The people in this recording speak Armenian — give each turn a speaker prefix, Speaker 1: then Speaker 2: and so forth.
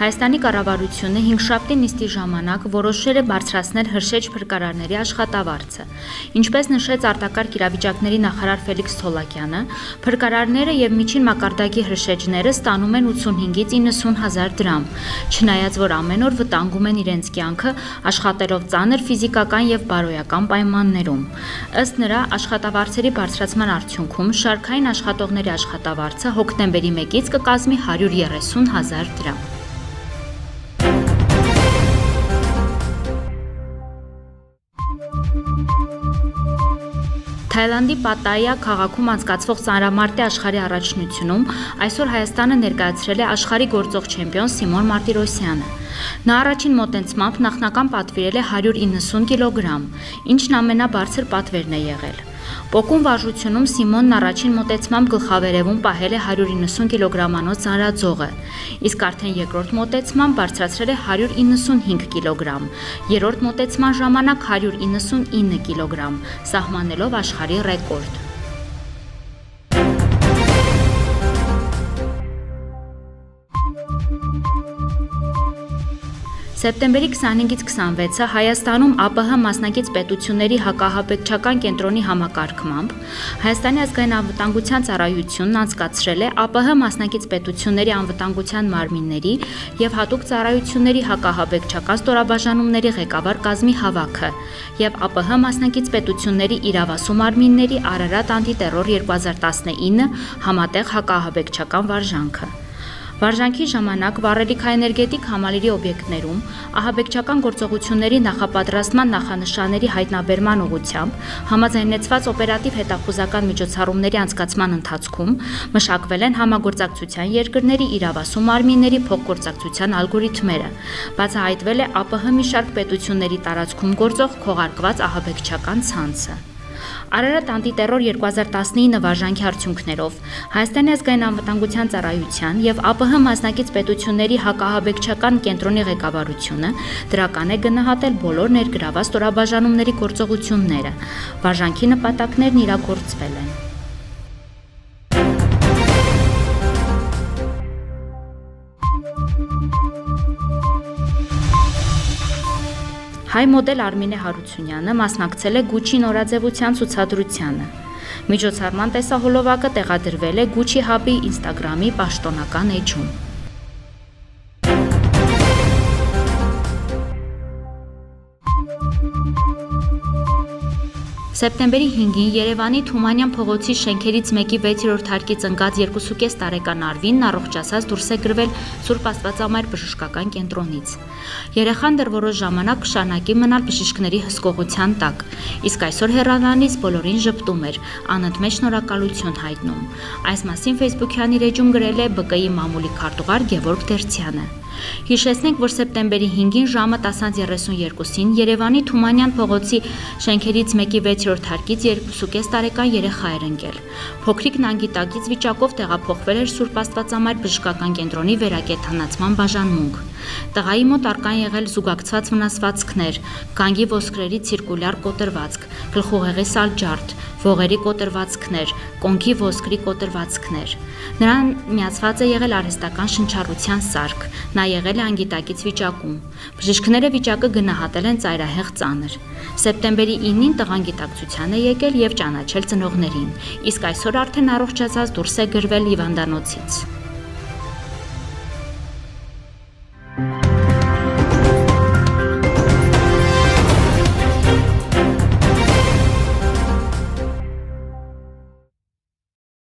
Speaker 1: Հայաստանի կառավարությունը 5 շաբթի նիստի ժամանակ որոշել է բարձրացնել հրշեջ փրկարարների աշխատավարձը։ Ինչպես նշեց արտակարգ իրավիճակների նախարար Ֆելիքս Թոլակյանը, փրկարարները եւ միջին մակարդակի հրշեջները ստանում են 85-ից 90 հազար դրամ, չնայած որ ամեն օր վտանգում են իրենց կյանքը աշխատելով ծանր ֆիզիկական եւ բարոյական պայմաններում։ Ըստ նրա, աշխատավարձերի բարձրացման արդյունքում շարքային աշխատողների աշխատավարձը հոկտեմբերի 1-ից կկազմի 130 հազար դրամ։ Թայլանդի Պատայա քաղաքում անցկացվող ծանրամարտի աշխարհի առաջնությունում այսօր Հայաստանը ներկայացրել է աշխարհի գործող չեմպիոն Սիմոն Մարտիրոսյանը։ Նա առաջին մոտենցմամբ նախնական պատվիրել է 190 կիլոգրամ, ինչն ամենաբարձր պատվերն է եղել։ Պոկուն վարժությունում Սիմոնն առաջին մոտեցմամբ գլխավերևում պահել է 190 կիլոգրամանոց ծանրաձողը, իսկ արդեն երկրորդ մոտեցմամբ բարձրացրել է 195 կիլոգրամ, երրորդ մոտեցման ժամանակ 199 կիլոգրամ, սահմանելով աշխարհի ռեկորդ։ Սեպտեմբերի 25-ից 26-ը Հայաստանում ԱՊՀ մասնակից պետությունների հակահապեկչական կենտրոնի համակարգմամբ Հայաստանի ազգային անվտանգության ծառայությունն անցկացրել է ԱՊՀ մասնակից պետությունների անվտանգության մարմինների եւ հատուկ ծառայությունների հակահապեկչական ստորաբաժանումների ղեկավար կազմի հավաքը եւ ԱՊՀ մասնակից պետությունների իրավասու մարմինների Արարատ անտիտերոր 2019 համատեղ հակահապեկչական վարժանքը։ Վարժանքի ժամանակ վառելիքաէներգետիկ համալիրի օբյեկտներում ահաբեկչական գործողությունների նախապատրաստման նախանշանների հայտնաբերման ուղղությամբ համաձայնեցված օպերատիվ հետախուզական միջոցառումների անցկացման ընթացքում մշակվել են համագործակցության երկրների իրավասու մարմինների փոխգործակցության ալգորիթմերը։ Բացահայտվել է ԱՊՀ մի շարք պետությունների տարածքում գործող քողարկված ահաբեկչական ցանցը։ Արարատ անտիտերոր 2019 վարժանքի արդյունքներով Հայաստանի ազգային անվտանգության ծառայության եւ ԱՊՀ մասնակից պետությունների հակահաբեկչական կենտրոնի ղեկավարությունը դրական է գնահատել բոլոր ներգրաված ստորաբաժանումների գործողությունները։ Վարժանքի նպատակներն իրագործվել են։ Հայ մոդել Արմինե Հարությունյանը մասնակցել է Գուչի նորաձևության ցուցադրությանը։ Միջոցառման տեսահոլովակը տեղադրվել է Gucci Hub-ի Instagram-ի պաշտոնական էջում։ Սեպտեմբերի 5-ին Երևանի Թումանյան փողոցի շենքերից մեկի 6-րդ հարկից ընկած 2.5 տարեկան Արվինն առողջացած դուրս է գրվել Սուրբ Աստվածամայր բժշկական կենտրոնից։ Երեխան դեռ որոշ ժամանակ կշարունակի մնալ բժիշկների հսկողության տակ, իսկ այսօր հեռանանից բոլորին ճպտում էր, անընդմեջ շնորհակալություն հայտնում։ Այս մասին Facebook-յան իր էջում գրել է ԲԿ-ի մամուլի քարտուղար Գևորգ Դերցյանը։ Հիշեցնենք, որ սեպտեմբերի 5-ին ժամը 10:32-ին Երևանի Թումանյան փողոցի շենքերից մեկի 6-րդ հարկից 2.5 տարեկան երեխա էր ընկել։ Փոքրիկն անգիտակից վիճակով տեղափոխվել էր Սուրբ Աստվածամայր բժշկական կենտրոնի վերակենդանացման բաժանմունք։ Տղայի մոտ արկան եղել զուգակցված վնասվածքներ, գանգի ոսկրերի ցիրկուլյար կոտրվածք, գլխուղեղի սալջարդ, ողերի կոտրվածքներ, կոնքի ոսկրի կոտրվածքներ։ Նրան միացված է եղել արհեստական շնչառության սարք, նա եղել է անգիտակից վիճակում։ Բժիշկները վիճակը գնահատել են ծայրահեղ ծանր։ Սեպտեմբերի 9-ին տղան գիտակցության է եկել եւ ճանաչել ծնողներին, իսկ այսօր արդեն առողջացած դուրս է գրվել հիվանդանոցից։